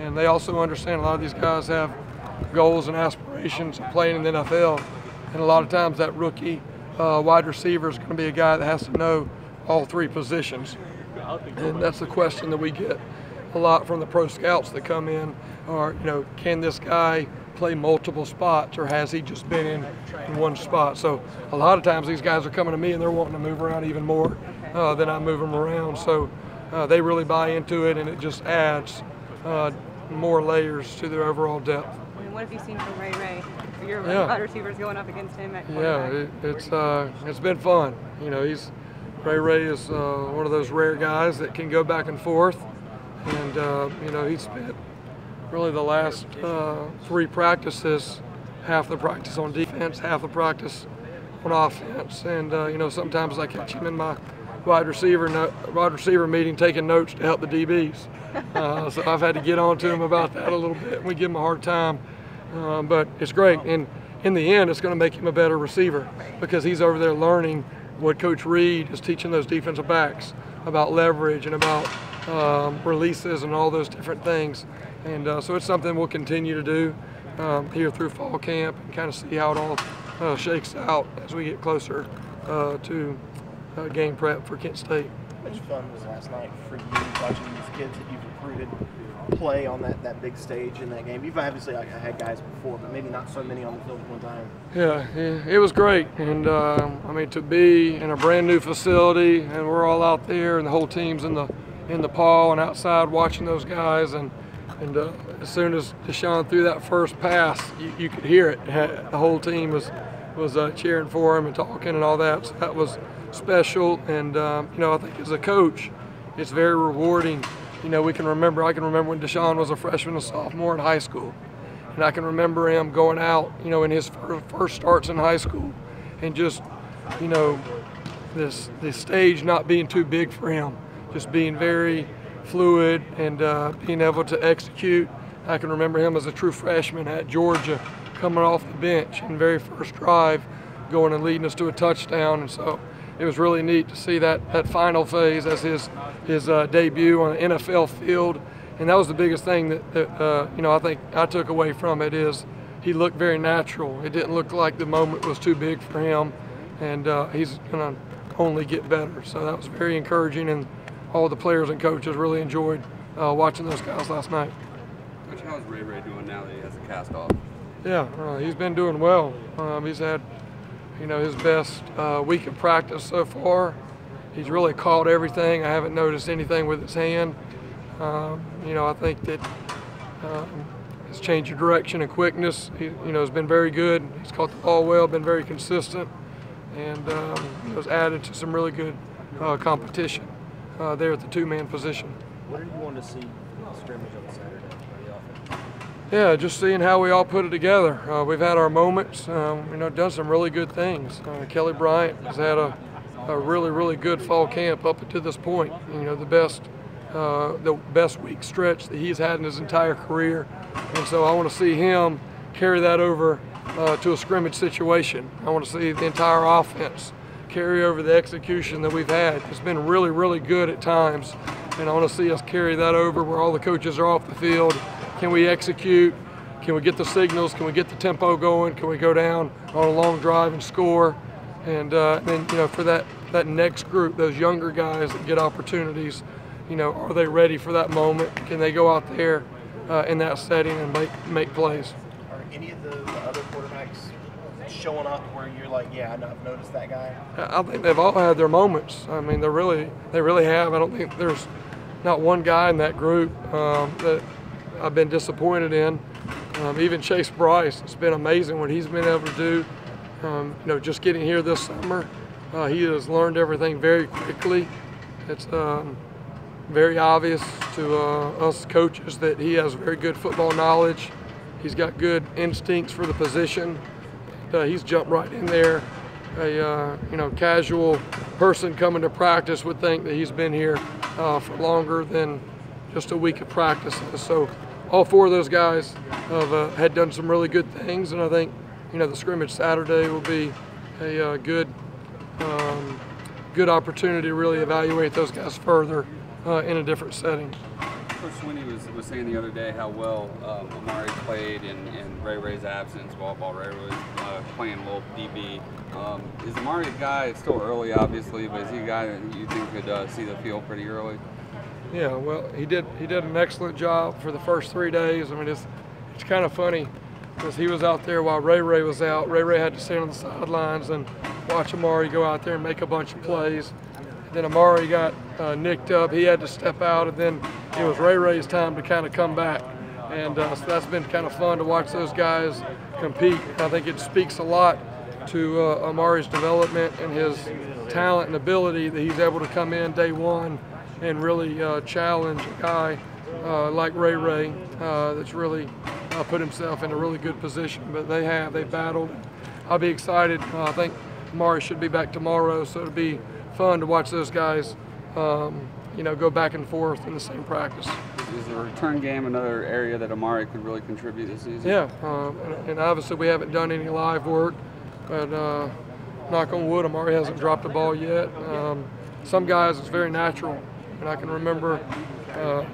and they also understand a lot of these guys have goals and aspirations of playing in the NFL, and a lot of times that rookie uh, wide receiver is going to be a guy that has to know all three positions, and that's the question that we get a lot from the pro scouts that come in, or you know, can this guy play multiple spots or has he just been in, in one spot? So a lot of times these guys are coming to me and they're wanting to move around even more uh, than I move them around. So uh, they really buy into it and it just adds uh, more layers to their overall depth. I mean, what have you seen from Ray Ray? Your Yeah. wide receivers going up against him at Yeah, it, it's uh, it's been fun. You know, he's Ray Ray is uh, one of those rare guys that can go back and forth, and uh, you know he's spent really the last uh, three practices, half the practice on defense, half the practice on offense, and uh, you know sometimes I catch him in my wide receiver no, wide receiver meeting taking notes to help the DBs. Uh, so I've had to get on to him about that a little bit. We give him a hard time, um, but it's great. And in the end, it's going to make him a better receiver because he's over there learning what Coach Reed is teaching those defensive backs about leverage and about um, releases and all those different things. And uh, so it's something we'll continue to do um, here through fall camp and kind of see how it all uh, shakes out as we get closer uh, to uh, game prep for Kent State. How much fun was last night for you watching these kids that you've recruited play on that, that big stage in that game? You've obviously like, had guys before, but maybe not so many on the field at one time. Yeah, yeah, it was great, and uh, I mean to be in a brand new facility, and we're all out there, and the whole team's in the in the paw and outside watching those guys, and and uh, as soon as Deshaun threw that first pass, you, you could hear it. The whole team was was uh, cheering for him and talking and all that. So that was special, and um, you know I think as a coach, it's very rewarding. You know, we can remember. I can remember when Deshaun was a freshman and sophomore in high school, and I can remember him going out. You know, in his first starts in high school, and just, you know, this this stage not being too big for him, just being very fluid and uh, being able to execute. I can remember him as a true freshman at Georgia, coming off the bench and very first drive, going and leading us to a touchdown, and so it was really neat to see that that final phase as his his uh, debut on an NFL field, and that was the biggest thing that, that uh, you know I think I took away from it is he looked very natural. It didn't look like the moment was too big for him, and uh, he's gonna only get better. So that was very encouraging, and all the players and coaches really enjoyed uh, watching those guys last night. Coach, how's Ray Ray doing now that he has a cast off? Yeah, uh, he's been doing well. Um, he's had, you know, his best uh, week of practice so far. He's really caught everything. I haven't noticed anything with his hand. Um, you know, I think that um, his change of direction and quickness, he, you know, has been very good. He's caught the ball well, been very consistent, and um, has added to some really good uh, competition uh, there at the two-man position. What did you want to see scrimmage on Saturday? Yeah, just seeing how we all put it together. Uh, we've had our moments, um, you know, done some really good things. Uh, Kelly Bryant has had a, a really, really good fall camp up to this point. You know, the best, uh, the best week stretch that he's had in his entire career, and so I want to see him carry that over uh, to a scrimmage situation. I want to see the entire offense carry over the execution that we've had. It's been really, really good at times, and I want to see us carry that over where all the coaches are off the field. Can we execute? Can we get the signals? Can we get the tempo going? Can we go down on a long drive and score? And uh, then, you know, for that, that next group, those younger guys that get opportunities, you know, are they ready for that moment? Can they go out there uh, in that setting and make, make plays? Are any of the, the other quarterbacks showing up where you're like, yeah, I've noticed that guy? I think they've all had their moments. I mean, they really, they really have. I don't think there's not one guy in that group um, that I've been disappointed in. Um, even Chase Brice, it's been amazing what he's been able to do. Um, you know, just getting here this summer, uh, he has learned everything very quickly. It's um, very obvious to uh, us coaches that he has very good football knowledge. He's got good instincts for the position. Uh, he's jumped right in there. A uh, you know casual person coming to practice would think that he's been here uh, for longer than just a week of practices. So all four of those guys have uh, had done some really good things, and I think you know the scrimmage Saturday will be a uh, good um, good opportunity to really evaluate those guys further uh, in a different setting. Coach Swinney was, was saying the other day how well um, Amari played in, in Ray Ray's absence while, while Ray was uh, playing a little DB. Um, is Amari a guy, it's still early obviously, but is he a guy that you think could uh, see the field pretty early? Yeah, well, he did. He did an excellent job for the first three days. I mean, it's it's kind of funny because he was out there while Ray Ray was out. Ray Ray had to sit on the sidelines and watch Amari go out there and make a bunch of plays. Then Amari got uh, nicked up. He had to step out, and then it was Ray Ray's time to kind of come back. And uh, so that's been kind of fun to watch those guys compete. I think it speaks a lot to uh, Amari's development and his talent and ability that he's able to come in day one and really uh, challenge a guy uh, like Ray Ray uh, that's really uh, put himself in a really good position. But they have, they battled. I'll be excited. Uh, I think Amari should be back tomorrow, so it'll be fun to watch those guys, um, you know, go back and forth in the same practice. Is the return game another area that Amari could really contribute this season? Yeah, um, and, and obviously we haven't done any live work, but uh, knock on wood, Amari hasn't dropped the ball yet. Um, some guys, it's very natural, and I can remember uh,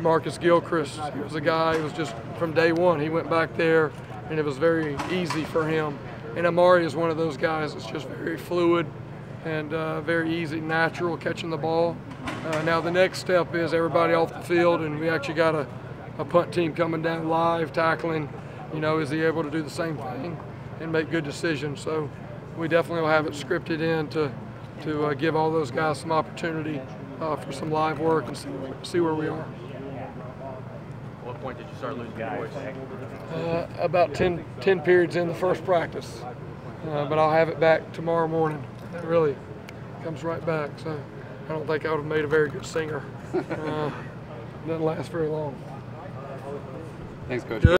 Marcus Gilchrist. He was a guy who was just from day one. He went back there, and it was very easy for him. And Amari is one of those guys that's just very fluid and uh, very easy, natural catching the ball. Uh, now the next step is everybody off the field, and we actually got a, a punt team coming down live tackling. You know, is he able to do the same thing and make good decisions? So we definitely will have it scripted in to to uh, give all those guys some opportunity uh, for some live work and see, see where we are. At what point did you start losing your voice? Uh, about 10, 10 periods in the first practice, uh, but I'll have it back tomorrow morning. It really comes right back. So I don't think I would have made a very good singer. Uh, doesn't last very long. Thanks, Coach.